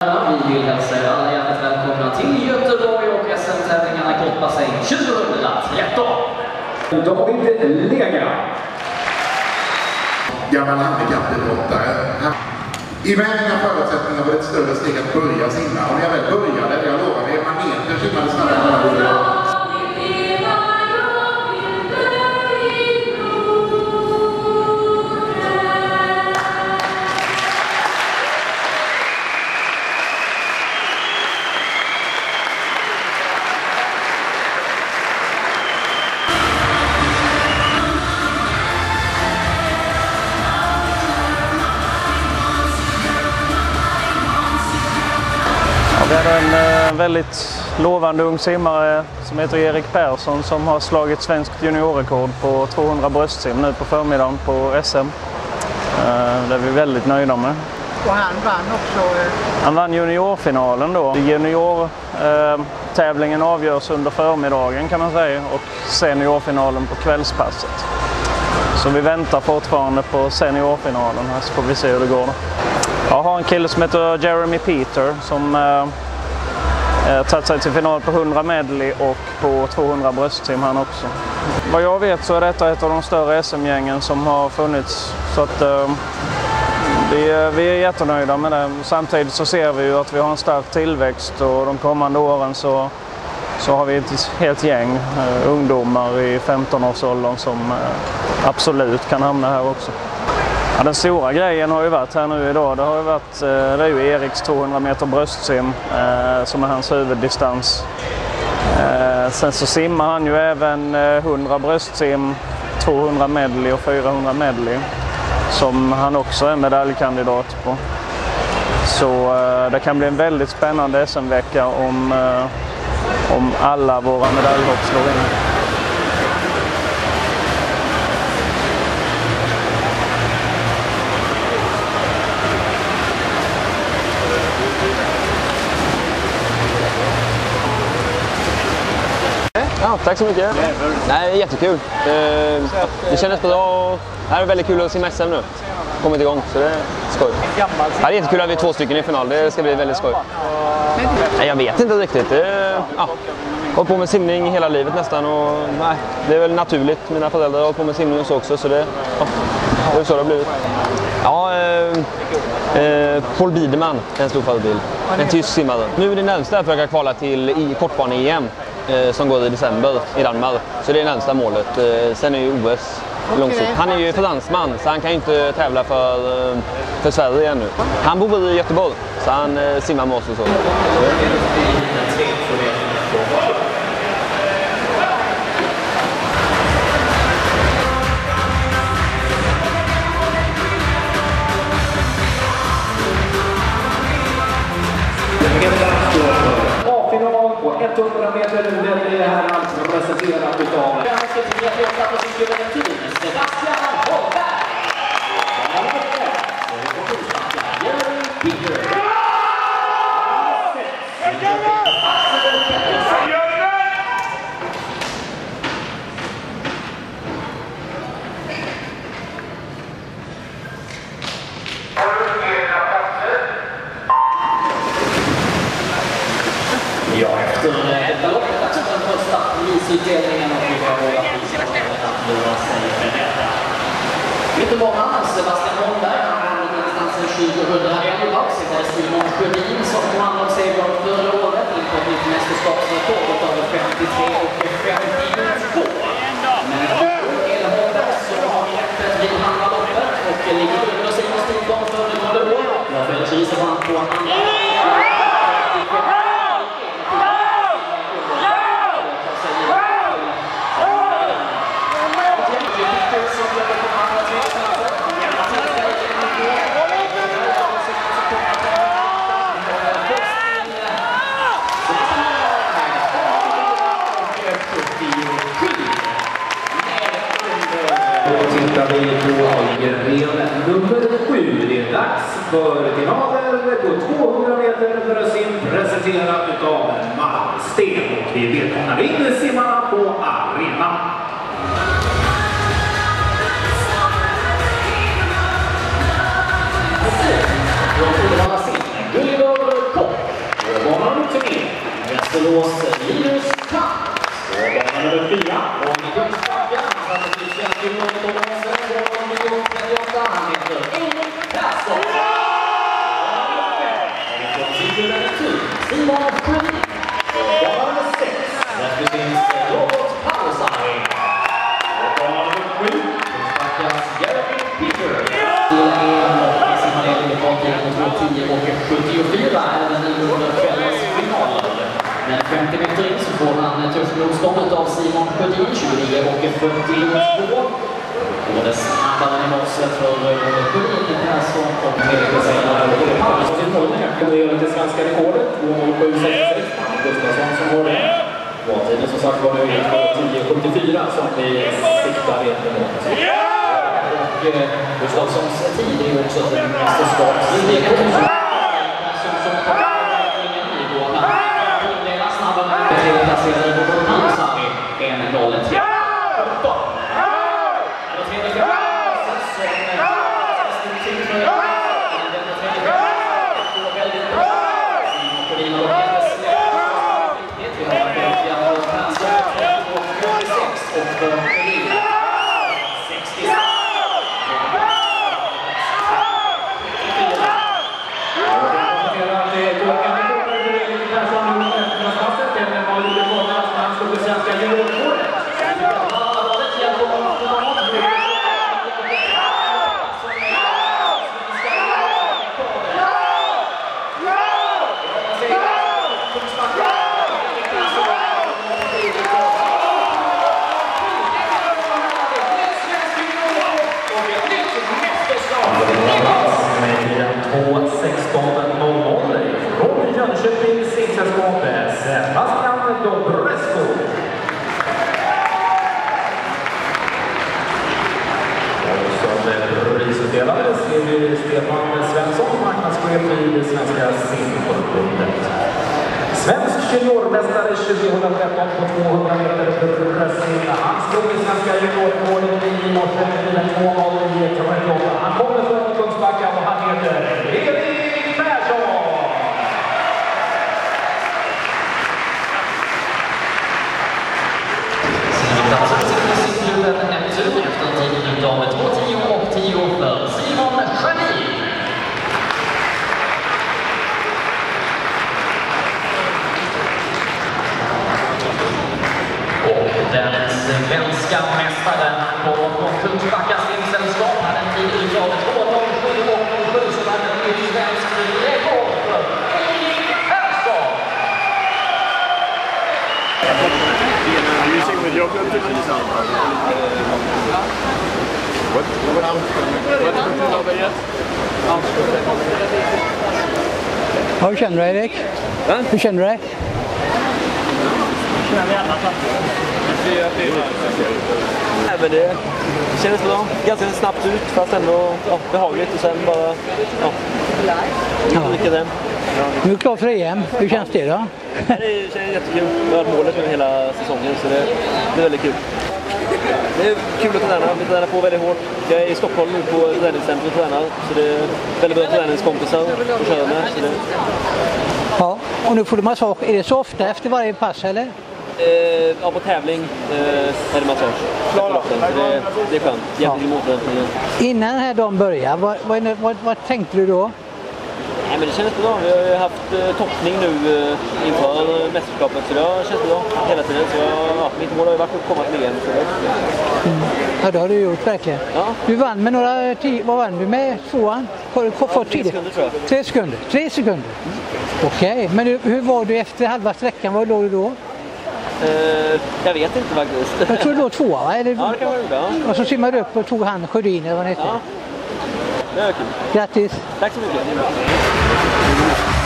Vi vill hälsa er alla hjärtligt välkomna till Göteborg och SM-tävlingarna i kortbassäng 2013. David Lega. gammal handikappidrottare. I mig mina förutsättningar var det ett större steg att börja simma. Och när jag väl började, jag lovar er, maneten simmade snabbare än jag väldigt lovande ung simmare som heter Erik Persson som har slagit svenskt juniorrekord på 200 bröstsim nu på förmiddagen på SM. Eh, det är vi väldigt nöjda med. Och han vann också. eh, Han vann juniorfinalen då. Juniortävlingen avgörs under förmiddagen kan man säga och seniorfinalen på kvällspasset. Så vi väntar fortfarande på seniorfinalen här så får vi se hur det går. Då. Jag har en kille som heter Jeremy Peter som eh, eh, Eh, tagit sig till final på 100 medley och på 200 bröstsim han också. Vad jag vet så är detta ett av de större SM-gängen som har funnits. Så att, ehm, eh, vi, är- vi är jättenöjda med det. Samtidigt så ser vi ju att vi har en stark tillväxt och de kommande åren så, så har vi ett helt gäng eh, ungdomar i 15-årsåldern som eh, absolut kan hamna här också. Ja, den stora grejen har ju varit här nu idag, det har ju varit eh, det är ju Eriks 200 meter bröstsim eh, som är hans huvuddistans. Eh, sen så simmar han ju även 100 bröstsim, 200 medley och 400 medley som han också är medaljkandidat på. Så det kan bli en väldigt spännande SM-vecka om, om alla våra medaljhopp slår in. Ja, tack så mycket. Nej, jättekul. Eh, det kändes bra. Det är väldigt kul att simma SM nu. Kommit igång, så det är skoj. Det är jättekul att vi är två stycken i final. Det ska bli väldigt skoj. Nej, jag vet inte riktigt. Det, ja, hållit på med simning hela livet nästan. Och, nej, det är väl naturligt. Mina föräldrar har hållit på med simning och så också. Så det, ja, det är så det har blivit. Ja, eh, eh, Paul Biederman är en stor förebild. En tysk simmare. Nu är det närmsta för att jag kvala till kortbane-EM som går i december i Danmark. Så det är närmsta målet. Eh, sen är ju OS långsiktigt. Han är ju fransman så han kan ju inte tävla för, eh, för Sverige ännu. Han bor i Göteborg så han eh, simmar med oss och så. På 100 meter utav Ganska till hjärtligt på sin juventud, Sebastian Holmberg. Jeremy Peter. Ja, efter detta lopp är det dags för den första prisutdelningen och vi har våra priser att lura sig med detta. Göteborgaren Sebastian Holmberg, han vann distansen 2011. Sittare Simon Sjödin som tog hand om segern förra året inför ett nytt mästerskapsrekord utav 53 och 52. Men El Holmberg så har greppet vid andra loppet och ligger under Simon Stigholm föregående år. Jag följer vann på andra. IFK Algren. Nummer sju. Det är dags för finaler på 200 meter bröstsim presenterad utav Malmsten. Och vi välkomnar in simmarna på arenan. Gulliver Kopp. Tvåbanan nummer tre. Västerås Linus Tapp. Tvåbanan nummer fyra. 42. Både snabbare än i morse för Sjödin, Persson och Fredrik Wesell. göra till svenska rekordet, 2.07,66. Gustafsson som har det. Bra-tiden som sagt var nu är 10.74 som vi siktar in mot. Och Gustafssons tid är också ett mästerskapsrekord. Persson som tar ledningen i går. Han snabbare. Stefan Svensson, marknadschef i Svenska simförbundet. Svensk juniormästare 2013 på 200 meter bröstsim. Han slog det svenska juniorrekordet i morse med 2.09.38. Han kommer från Kungsbacka och han heter Erik Persson. Simklubben Neptun efter en tid av 2.10 och 10 för Simon Sjödin. Och den svenska mästaren kommer från Kungsbacka simsällskap. Hade en tid av 2.07 och 07 som hade ett nytt svenskt rekord för Erik Persson. Ja, hur känner du dig Erik? Hur känner du dig? Nej, men det kändes bra. Ganska snabbt ut fast ändå ja, behagligt och sen bara ja, lycka den. Nu är du klar för EM. Hur känns det då? Det känns jättekul. Det har varit målet nu hela säsongen så det, det är väldigt kul. Det är kul att träna. Vi tränar på väldigt hårt. Jag är i Stockholm nu på träningscentrum och tränar. Så det är väldigt bra träningskompisar att köra med. Så det, Ja, och nu får du massage. Är det så ofta efter varje pass eller? eh, ja, på tävling eh, är det massage. Det, det är skönt. Jättemycket återhämtning. Innan den här dagen börjar, vad, vad, vad, vad tänkte du då? Nej, men det känns bra. Vi har ju haft eh, toppning nu eh, inför eh, mästerskapet så det har känts bra hela tiden. Så jag, ja, mitt mål har ju varit att komma till EM. Så det, Ja, det har du gjort verkligen. Ja. Du vann med några tio, vad vann du med tvåan? Har du fått tre sekunder tror jag. Tre sekunder. Tre sekunder. Okej, men du, hur var du efter halva sträckan? Var låg du då? eh, jag vet inte faktiskt. Jag tror du låg tvåa va? Eller? Ja, det kan gjorde. Ja. Och så simmade du upp och tog han Sjödin eller vad han hette. Ja. Det är kul. Grattis! Tack så mycket.